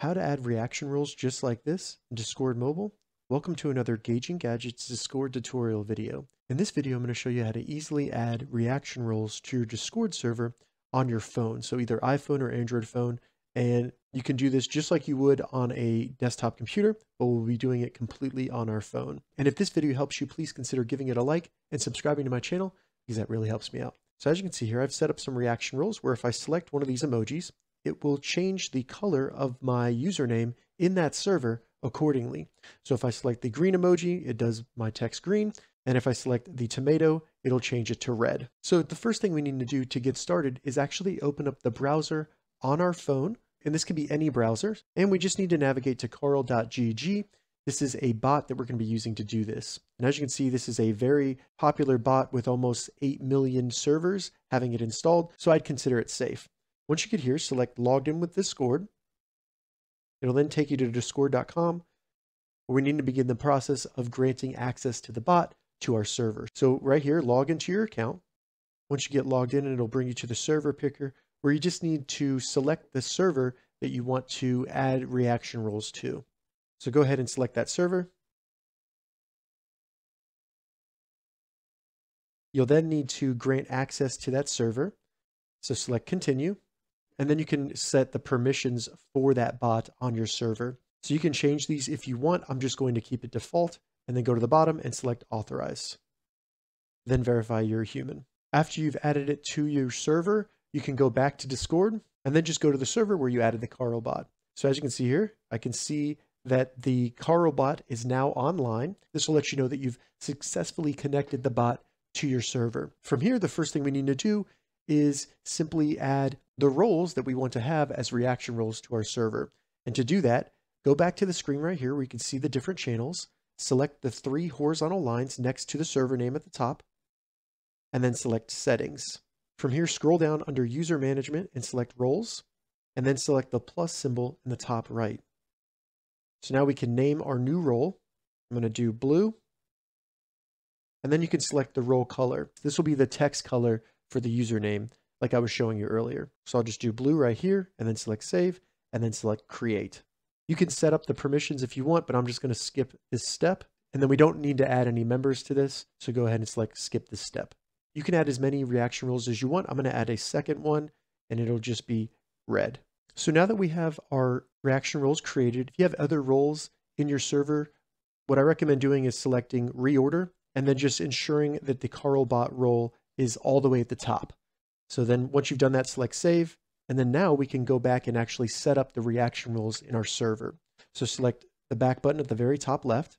How to add reaction roles just like this in Discord Mobile? Welcome to another Gauging Gadgets Discord tutorial video. In this video, I'm going to show you how to easily add reaction roles to your Discord server on your phone. So either iPhone or Android phone. And you can do this just like you would on a desktop computer, but we'll be doing it completely on our phone. And if this video helps you, please consider giving it a like and subscribing to my channel because that really helps me out. So as you can see here, I've set up some reaction roles where if I select one of these emojis, it will change the color of my username in that server accordingly. So if I select the green emoji, it does my text green. And if I select the tomato, it'll change it to red. So the first thing we need to do to get started is actually open up the browser on our phone. And this can be any browser. And we just need to navigate to carl.gg. This is a bot that we're going to be using to do this. And as you can see, this is a very popular bot with almost 8 million servers having it installed. So I'd consider it safe. Once you get here, select logged in with Discord. It'll then take you to discord.com where we need to begin the process of granting access to the bot to our server. So right here, log into your account. Once you get logged in, it'll bring you to the server picker where you just need to select the server that you want to add reaction roles to. So go ahead and select that server. You'll then need to grant access to that server. So select continue. And then you can set the permissions for that bot on your server. So you can change these if you want. I'm just going to keep it default and then go to the bottom and select authorize. Then verify you're human. After you've added it to your server, you can go back to Discord and then just go to the server where you added the Carl bot. So as you can see here, I can see that the Carl bot is now online. This will let you know that you've successfully connected the bot to your server. From here, the first thing we need to do is simply add the roles that we want to have as reaction roles to our server. And to do that, go back to the screen right here where you can see the different channels, select the three horizontal lines next to the server name at the top, and then select settings. From here, scroll down under user management and select roles, and then select the plus symbol in the top right. So now we can name our new role. I'm going to do blue, and then you can select the role color. This will be the text color for the username like I was showing you earlier. So I'll just do blue right here and then select save and then select create. You can set up the permissions if you want, but I'm just going to skip this step. And then we don't need to add any members to this. So go ahead and select skip this step. You can add as many reaction roles as you want. I'm going to add a second one and it'll just be red. So now that we have our reaction roles created, if you have other roles in your server, what I recommend doing is selecting reorder and then just ensuring that the Carlbot role is all the way at the top. So then once you've done that, select save. And then now we can go back and actually set up the reaction roles in our server. So select the back button at the very top left.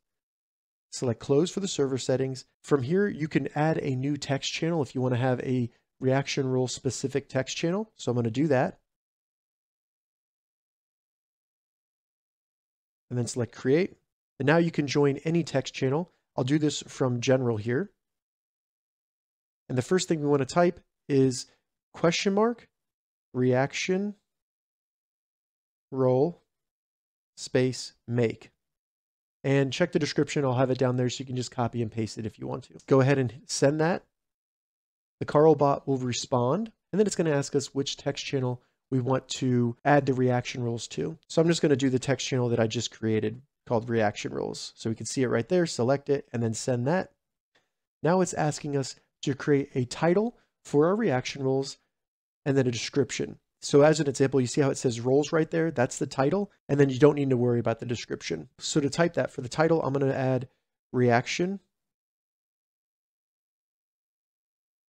Select close for the server settings. From here, you can add a new text channel if you want to have a reaction role specific text channel. So I'm going to do that. And then select create. And now you can join any text channel. I'll do this from general here. And the first thing we want to type is question mark, reaction, role, space, make. And check the description. I'll have it down there so you can just copy and paste it if you want to. Go ahead and send that. The Carl bot will respond, and then it's going to ask us which text channel we want to add the reaction roles to. So I'm just going to do the text channel that I just created called reaction roles. So we can see it right there, select it, and then send that. Now it's asking us to create a title for our reaction roles and then a description. So as an example, you see how it says roles right there? That's the title. And then you don't need to worry about the description. So to type that for the title, I'm going to add reaction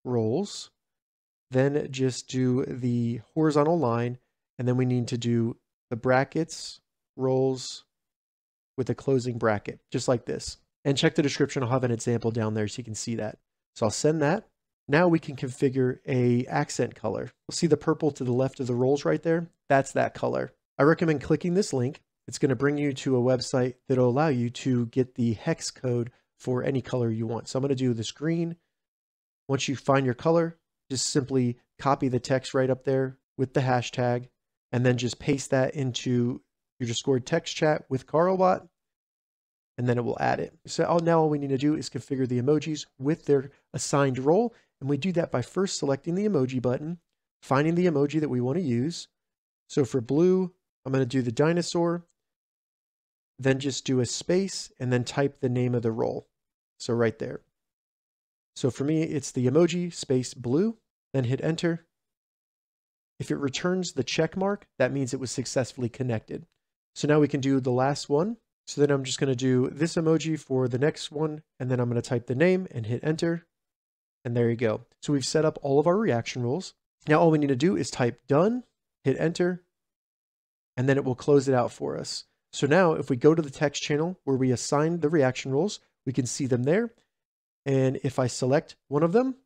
roles. Then just do the horizontal line. And then we need to do the brackets, roles with a closing bracket, just like this. And check the description. I'll have an example down there so you can see that. So I'll send that. Now we can configure a accent color. We'll see the purple to the left of the roles right there. That's that color. I recommend clicking this link. It's going to bring you to a website that'll allow you to get the hex code for any color you want. So I'm going to do this green. Once you find your color, just simply copy the text right up there with the hashtag and then just paste that into your Discord text chat with Carlbot and then it will add it. So all, now all we need to do is configure the emojis with their assigned role and we do that by first selecting the emoji button, finding the emoji that we want to use. So for blue, I'm going to do the dinosaur, then just do a space and then type the name of the role. So right there. So for me, it's the emoji space blue, then hit enter. If it returns the check mark, that means it was successfully connected. So now we can do the last one. So then I'm just going to do this emoji for the next one, and then I'm going to type the name and hit enter. And there you go. So we've set up all of our reaction roles. Now all we need to do is type done, hit enter, and then it will close it out for us. So now if we go to the text channel where we assigned the reaction roles, we can see them there. And if I select one of them,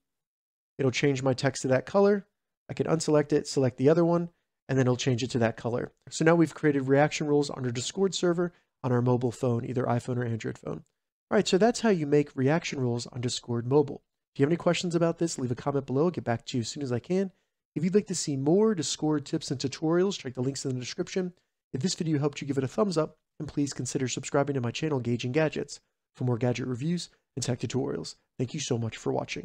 it'll change my text to that color. I can unselect it, select the other one, and then it'll change it to that color. So now we've created reaction roles on our Discord server on our mobile phone, either iPhone or Android phone. All right, so that's how you make reaction roles on Discord mobile. If you have any questions about this, leave a comment below. I'll get back to you as soon as I can. If you'd like to see more Discord tips and tutorials, check the links in the description. If this video helped you, give it a thumbs up, and please consider subscribing to my channel, Gauging Gadgets, for more gadget reviews and tech tutorials. Thank you so much for watching.